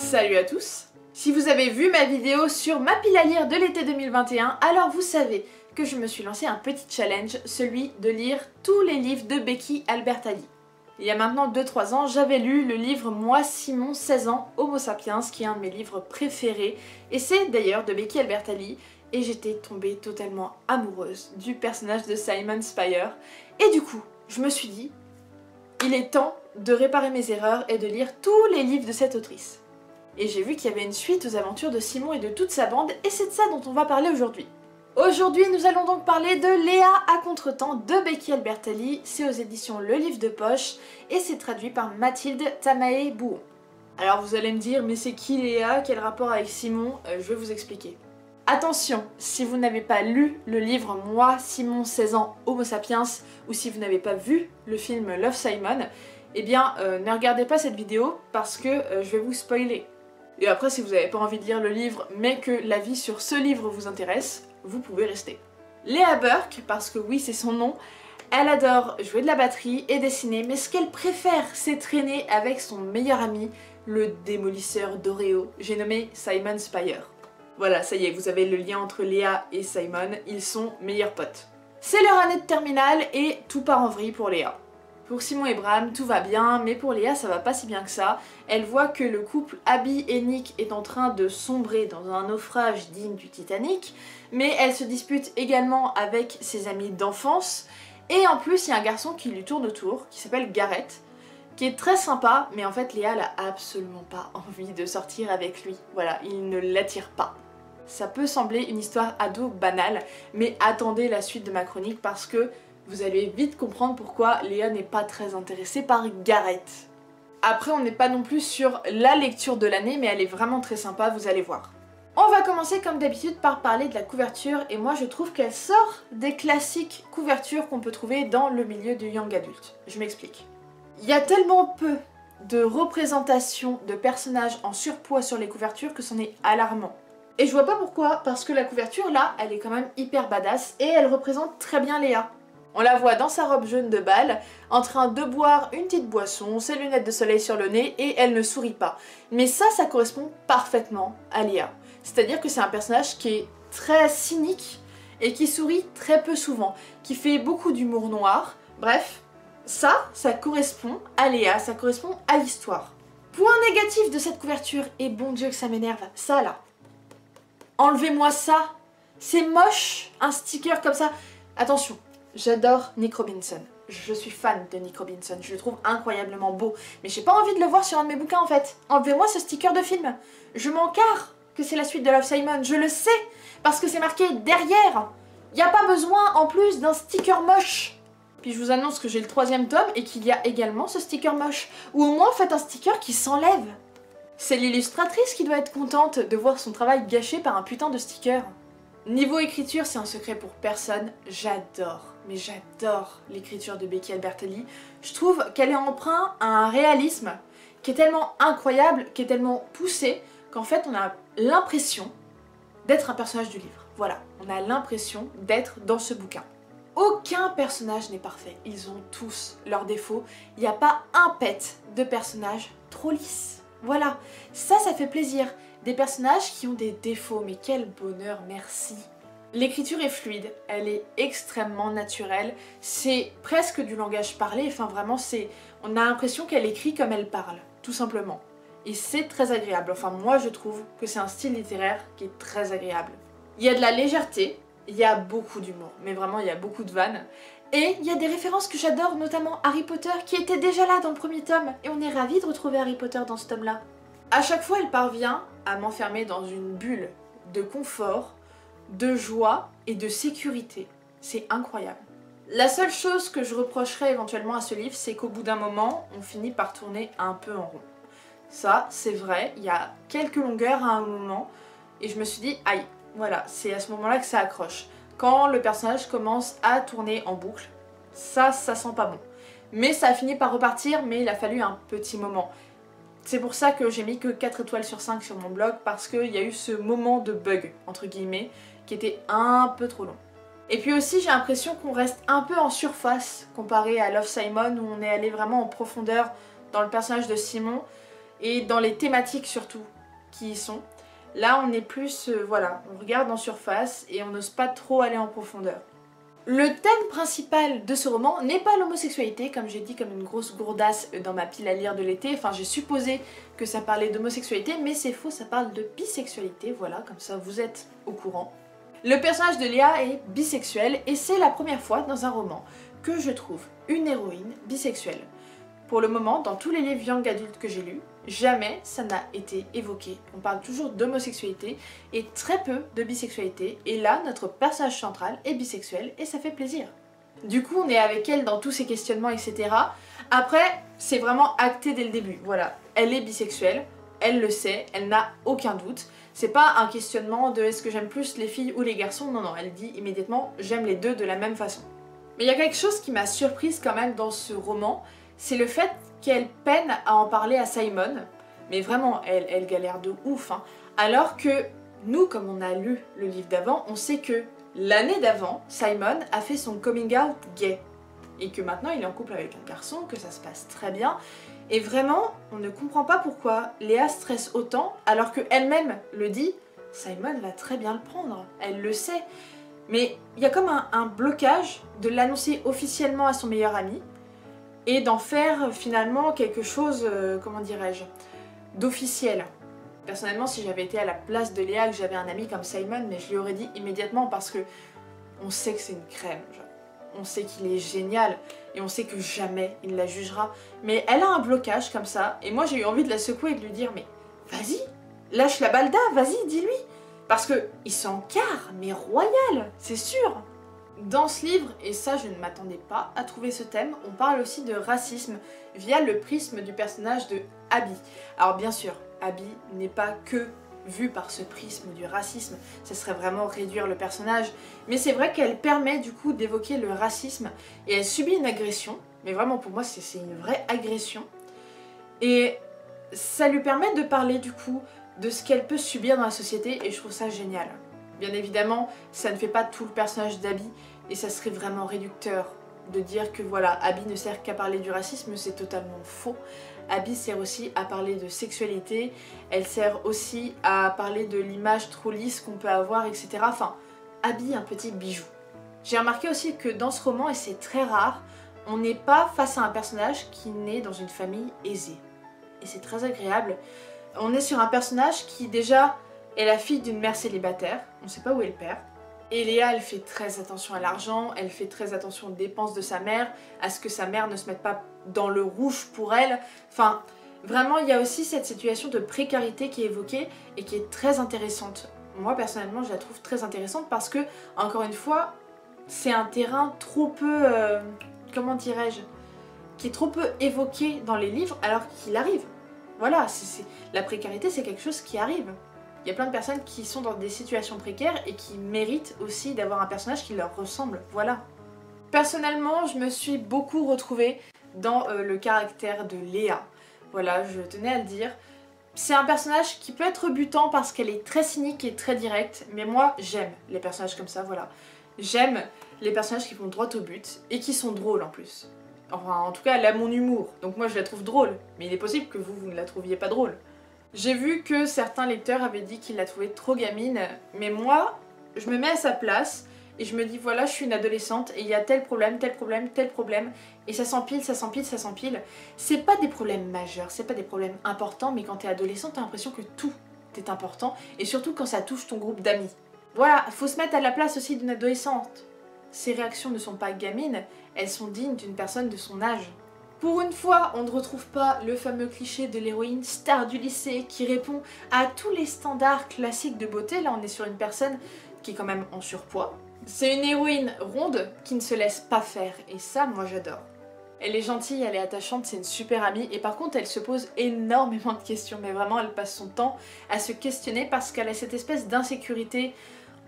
Salut à tous Si vous avez vu ma vidéo sur ma pile à lire de l'été 2021, alors vous savez que je me suis lancé un petit challenge, celui de lire tous les livres de Becky Albertalli. Il y a maintenant 2-3 ans, j'avais lu le livre Moi, Simon, 16 ans, Homo sapiens, qui est un de mes livres préférés, et c'est d'ailleurs de Becky Albertalli, et j'étais tombée totalement amoureuse du personnage de Simon Spire, et du coup, je me suis dit, il est temps de réparer mes erreurs et de lire tous les livres de cette autrice. Et j'ai vu qu'il y avait une suite aux aventures de Simon et de toute sa bande, et c'est de ça dont on va parler aujourd'hui. Aujourd'hui, nous allons donc parler de Léa à contretemps de Becky Albertalli, c'est aux éditions Le Livre de Poche, et c'est traduit par Mathilde Tamae Bouon. Alors vous allez me dire, mais c'est qui Léa? Quel rapport avec Simon? Euh, Je vais vous expliquer. Attention, si vous n'avez pas lu le livre Moi, Simon, 16 ans, Homo sapiens, ou si vous n'avez pas vu le film Love Simon, eh bien euh, ne regardez pas cette vidéo parce que euh, je vais vous spoiler. Et après, si vous n'avez pas envie de lire le livre, mais que la vie sur ce livre vous intéresse, vous pouvez rester. Léa Burke, parce que oui, c'est son nom, elle adore jouer de la batterie et dessiner, mais ce qu'elle préfère, c'est traîner avec son meilleur ami, le démolisseur d'Oreo, j'ai nommé Simon Spire. Voilà, ça y est, vous avez le lien entre Léa et Simon, ils sont meilleurs potes. C'est leur année de terminale et tout part en vrille pour Léa. Pour Simon et Bram, tout va bien, mais pour Léa, ça va pas si bien que ça. Elle voit que le couple Abby et Nick est en train de sombrer dans un naufrage digne du Titanic, mais elle se dispute également avec ses amis d'enfance, et en plus, il y a un garçon qui lui tourne autour, qui s'appelle Garrett, qui est très sympa, mais en fait, Léa n'a absolument pas envie de sortir avec lui. Voilà, il ne l'attire pas. Ça peut sembler une histoire ado banale, mais attendez la suite de ma chronique parce que vous allez vite comprendre pourquoi Léa n'est pas très intéressée par Gareth. Après, on n'est pas non plus sur la lecture de l'année, mais elle est vraiment très sympa, vous allez voir. On va commencer comme d'habitude par parler de la couverture, et moi je trouve qu'elle sort des classiques couvertures qu'on peut trouver dans le milieu du young adulte. Je m'explique. Il y a tellement peu de représentations de personnages en surpoids sur les couvertures que c'en est alarmant. Et je vois pas pourquoi, parce que la couverture là, elle est quand même hyper badass et elle représente très bien Léa. On la voit dans sa robe jaune de bal, en train de boire une petite boisson, ses lunettes de soleil sur le nez et elle ne sourit pas. Mais ça, ça correspond parfaitement à Léa. C'est-à-dire que c'est un personnage qui est très cynique et qui sourit très peu souvent, qui fait beaucoup d'humour noir. Bref, ça, ça correspond à Léa, ça correspond à l'histoire. Point négatif de cette couverture, et bon Dieu que ça m'énerve, ça là. Enlevez-moi ça C'est moche, un sticker comme ça. Attention, j'adore Nick Robinson. Je suis fan de Nick Robinson, je le trouve incroyablement beau. Mais j'ai pas envie de le voir sur un de mes bouquins en fait. Enlevez-moi ce sticker de film. Je m'en carre que c'est la suite de Love Simon, je le sais, parce que c'est marqué derrière. Y a pas besoin en plus d'un sticker moche. Puis je vous annonce que j'ai le troisième tome et qu'il y a également ce sticker moche. Ou au moins faites un sticker qui s'enlève. C'est l'illustratrice qui doit être contente de voir son travail gâché par un putain de sticker. Niveau écriture, c'est un secret pour personne. J'adore, mais j'adore l'écriture de Becky Albertelli. Je trouve qu'elle est emprunt à un réalisme qui est tellement incroyable, qui est tellement poussé, qu'en fait on a l'impression d'être un personnage du livre. Voilà, on a l'impression d'être dans ce bouquin. Aucun personnage n'est parfait, ils ont tous leurs défauts. Il n'y a pas un pet de personnage trop lisse. Voilà, ça, ça fait plaisir. Des personnages qui ont des défauts, mais quel bonheur, merci. L'écriture est fluide, elle est extrêmement naturelle, c'est presque du langage parlé, enfin vraiment c'est... On a l'impression qu'elle écrit comme elle parle, tout simplement. Et c'est très agréable, enfin moi je trouve que c'est un style littéraire qui est très agréable. Il y a de la légèreté, il y a beaucoup d'humour, mais vraiment il y a beaucoup de vannes. Et il y a des références que j'adore, notamment Harry Potter, qui était déjà là dans le premier tome, et on est ravis de retrouver Harry Potter dans ce tome-là. À chaque fois, elle parvient à m'enfermer dans une bulle de confort, de joie et de sécurité. C'est incroyable. La seule chose que je reprocherais éventuellement à ce livre, c'est qu'au bout d'un moment, on finit par tourner un peu en rond. Ça, c'est vrai, il y a quelques longueurs à un moment, et je me suis dit, aïe, voilà, c'est à ce moment-là que ça accroche quand le personnage commence à tourner en boucle. Ça, ça sent pas bon. Mais ça a fini par repartir, mais il a fallu un petit moment. C'est pour ça que j'ai mis que 4 étoiles sur 5 sur mon blog, parce qu'il y a eu ce moment de bug, entre guillemets, qui était un peu trop long. Et puis aussi, j'ai l'impression qu'on reste un peu en surface comparé à Love Simon, où on est allé vraiment en profondeur dans le personnage de Simon. et dans les thématiques surtout qui y sont. Là, on est plus, euh, voilà, on regarde en surface et on n'ose pas trop aller en profondeur. Le thème principal de ce roman n'est pas l'homosexualité, comme j'ai dit comme une grosse gourdasse dans ma pile à lire de l'été. Enfin, j'ai supposé que ça parlait d'homosexualité, mais c'est faux, ça parle de bisexualité, voilà, comme ça vous êtes au courant. Le personnage de Léa est bisexuel et c'est la première fois dans un roman que je trouve une héroïne bisexuelle. Pour le moment, dans tous les livres young adultes que j'ai lus, jamais ça n'a été évoqué. On parle toujours d'homosexualité et très peu de bisexualité. Et là, notre personnage central est bisexuel et ça fait plaisir. Du coup, on est avec elle dans tous ces questionnements, etc. Après, c'est vraiment acté dès le début. Voilà, elle est bisexuelle, elle le sait, elle n'a aucun doute. C'est pas un questionnement de est-ce que j'aime plus les filles ou les garçons, non, non, elle dit immédiatement j'aime les deux de la même façon. Mais il y a quelque chose qui m'a surprise quand même dans ce roman, c'est le fait qu'elle peine à en parler à Simon. Mais vraiment, elle, elle galère de ouf. Hein. Alors que nous, comme on a lu le livre d'avant, on sait que l'année d'avant, Simon a fait son coming out gay. Et que maintenant il est en couple avec un garçon, que ça se passe très bien. Et vraiment, on ne comprend pas pourquoi Léa stresse autant alors qu'elle-même le dit. Simon va très bien le prendre, elle le sait. Mais il y a comme un blocage de l'annoncer officiellement à son meilleur ami, et d'en faire finalement quelque chose, euh, comment dirais-je, d'officiel. Personnellement, si j'avais été à la place de Léa, que j'avais un ami comme Simon, mais je lui aurais dit immédiatement parce que on sait que c'est une crème, on sait qu'il est génial et on sait que jamais il la jugera. Mais elle a un blocage comme ça et moi j'ai eu envie de la secouer et de lui dire mais vas-y, lâche la balda, vas-y, dis-lui. Parce que il s'encarre, mais royal, c'est sûr. Dans ce livre, et ça je ne m'attendais pas à trouver ce thème, on parle aussi de racisme via le prisme du personnage de Abby. Alors bien sûr, Abby n'est pas que vue par ce prisme du racisme, ce serait vraiment réduire le personnage, mais c'est vrai qu'elle permet du coup d'évoquer le racisme et elle subit une agression, mais vraiment pour moi c'est une vraie agression, et ça lui permet de parler du coup de ce qu'elle peut subir dans la société et je trouve ça génial. Bien évidemment, ça ne fait pas tout le personnage d'Abby et ça serait vraiment réducteur de dire que voilà, Abby ne sert qu'à parler du racisme, c'est totalement faux. Abby sert aussi à parler de sexualité, elle sert aussi à parler de l'image trop lisse qu'on peut avoir, etc. Enfin, Abby un petit bijou. J'ai remarqué aussi que dans ce roman, et c'est très rare, on n'est pas face à un personnage qui naît dans une famille aisée. Et c'est très agréable. On est sur un personnage qui déjà est la fille d'une mère célibataire, on ne sait pas où est le père. Et Léa, elle fait très attention à l'argent, elle fait très attention aux dépenses de sa mère, à ce que sa mère ne se mette pas dans le rouge pour elle. Enfin, vraiment, il y a aussi cette situation de précarité qui est évoquée et qui est très intéressante. Moi, personnellement, je la trouve très intéressante parce que, encore une fois, c'est un terrain trop peu... Euh, comment dirais-je Qui est trop peu évoqué dans les livres alors qu'il arrive. Voilà, la précarité, c'est quelque chose qui arrive. Il y a plein de personnes qui sont dans des situations précaires et qui méritent aussi d'avoir un personnage qui leur ressemble, voilà. Personnellement, je me suis beaucoup retrouvée dans euh, le caractère de Léa. Voilà, je tenais à le dire. C'est un personnage qui peut être butant parce qu'elle est très cynique et très directe, mais moi j'aime les personnages comme ça, voilà. J'aime les personnages qui vont droit au but et qui sont drôles en plus. Enfin, en tout cas, elle a mon humour, donc moi je la trouve drôle, mais il est possible que vous, vous ne la trouviez pas drôle. J'ai vu que certains lecteurs avaient dit qu'ils la trouvaient trop gamine, mais moi, je me mets à sa place et je me dis voilà, je suis une adolescente et il y a tel problème, tel problème, tel problème, et ça s'empile, ça s'empile, ça s'empile. C'est pas des problèmes majeurs, c'est pas des problèmes importants, mais quand t'es adolescente, t'as l'impression que tout est important, et surtout quand ça touche ton groupe d'amis. Voilà, faut se mettre à la place aussi d'une adolescente. Ses réactions ne sont pas gamines, elles sont dignes d'une personne de son âge. Pour une fois, on ne retrouve pas le fameux cliché de l'héroïne star du lycée qui répond à tous les standards classiques de beauté. Là, on est sur une personne qui est quand même en surpoids. C'est une héroïne ronde qui ne se laisse pas faire et ça, moi j'adore. Elle est gentille, elle est attachante, c'est une super amie et par contre elle se pose énormément de questions mais vraiment elle passe son temps à se questionner parce qu'elle a cette espèce d'insécurité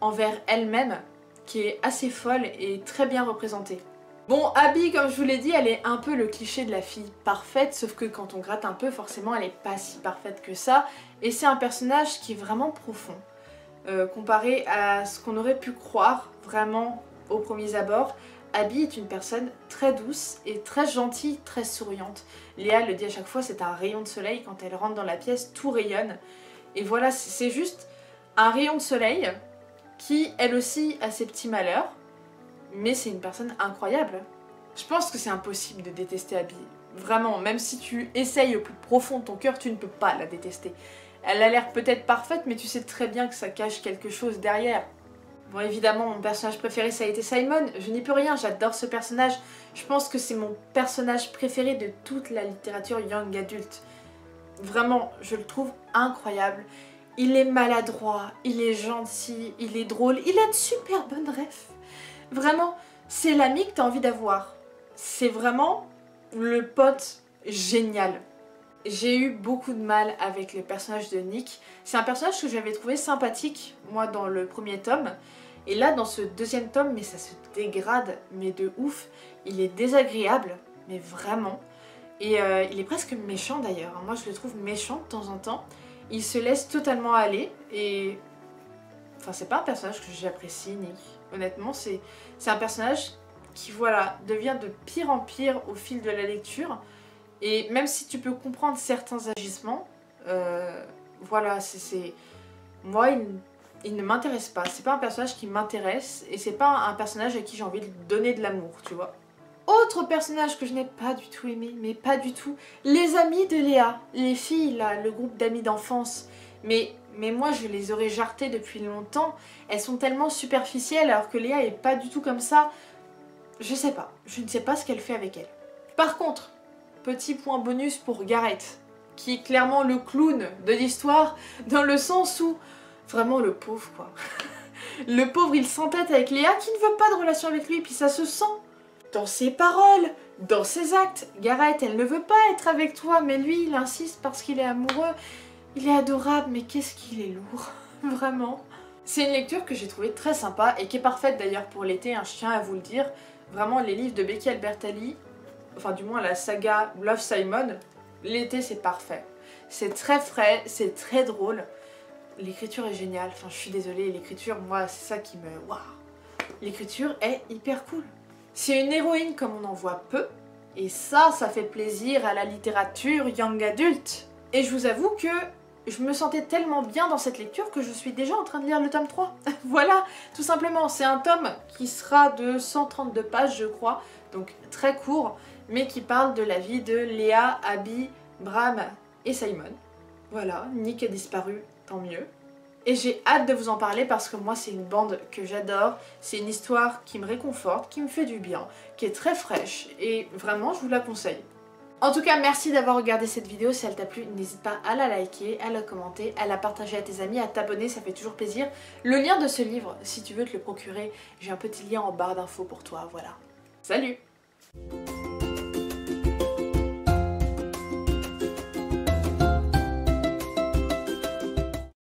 envers elle-même qui est assez folle et très bien représentée. Bon, Abby, comme je vous l'ai dit, elle est un peu le cliché de la fille parfaite, sauf que quand on gratte un peu, forcément, elle est pas si parfaite que ça. Et c'est un personnage qui est vraiment profond, euh, comparé à ce qu'on aurait pu croire vraiment au premier abord. Abby est une personne très douce et très gentille, très souriante. Léa le dit à chaque fois, c'est un rayon de soleil. Quand elle rentre dans la pièce, tout rayonne. Et voilà, c'est juste un rayon de soleil qui, elle aussi, a ses petits malheurs. Mais c'est une personne incroyable. Je pense que c'est impossible de détester Abby. Vraiment, même si tu essayes au plus profond de ton cœur, tu ne peux pas la détester. Elle a l'air peut-être parfaite, mais tu sais très bien que ça cache quelque chose derrière. Bon, évidemment, mon personnage préféré, ça a été Simon. Je n'y peux rien, j'adore ce personnage. Je pense que c'est mon personnage préféré de toute la littérature young adulte. Vraiment, je le trouve incroyable. Il est maladroit, il est gentil, il est drôle, il a de super bonnes rêves. Vraiment, c'est l'ami que t'as envie d'avoir. C'est vraiment le pote génial. J'ai eu beaucoup de mal avec le personnage de Nick. C'est un personnage que j'avais trouvé sympathique, moi, dans le premier tome. Et là, dans ce deuxième tome, mais ça se dégrade, mais de ouf. Il est désagréable, mais vraiment. Et euh, il est presque méchant d'ailleurs. Moi, je le trouve méchant de temps en temps. Il se laisse totalement aller et... Enfin, c'est pas un personnage que j'apprécie, Nick. Honnêtement, c'est un personnage qui, voilà, devient de pire en pire au fil de la lecture. Et même si tu peux comprendre certains agissements, euh, voilà, c'est... Moi, il, ne m'intéresse pas. C'est pas un personnage qui m'intéresse et c'est pas un personnage à qui j'ai envie de donner de l'amour, tu vois. Autre personnage que je n'ai pas du tout aimé, mais pas du tout, les amis de Léa, les filles là, le groupe d'amis d'enfance. Mais, mais moi je les aurais jartées depuis longtemps, elles sont tellement superficielles alors que Léa est pas du tout comme ça. Je sais pas, je ne sais pas ce qu'elle fait avec elle. Par contre, petit point bonus pour Gareth, qui est clairement le clown de l'histoire, dans le sens où, vraiment le pauvre quoi. le pauvre il s'entête avec Léa qui ne veut pas de relation avec lui, puis ça se sent. Dans ses paroles, dans ses actes. Gareth, elle ne veut pas être avec toi, mais lui, il insiste parce qu'il est amoureux. Il est adorable, mais qu'est-ce qu'il est lourd. Vraiment. C'est une lecture que j'ai trouvée très sympa et qui est parfaite d'ailleurs pour l'été, hein, je tiens à vous le dire. Vraiment, les livres de Becky Albertalli, enfin du moins la saga Love Simon, l'été c'est parfait. C'est très frais, c'est très drôle. L'écriture est géniale, enfin je suis désolée, l'écriture, moi c'est ça qui me... Waouh L'écriture est hyper cool. C'est une héroïne comme on en voit peu, et ça, ça fait plaisir à la littérature young adulte. Et je vous avoue que je me sentais tellement bien dans cette lecture que je suis déjà en train de lire le tome 3. voilà, tout simplement, c'est un tome qui sera de 132 pages je crois, donc très court, mais qui parle de la vie de Léa, Abby, Bram et Simon. Voilà, Nick a disparu, tant mieux. Et j'ai hâte de vous en parler parce que moi c'est une bande que j'adore, c'est une histoire qui me réconforte, qui me fait du bien, qui est très fraîche et vraiment je vous la conseille. En tout cas, merci d'avoir regardé cette vidéo. Si elle t'a plu, n'hésite pas à la liker, à la commenter, à la partager à tes amis, à t'abonner, ça fait toujours plaisir. Le lien de ce livre, si tu veux te le procurer, j'ai un petit lien en barre d'infos pour toi, voilà. Salut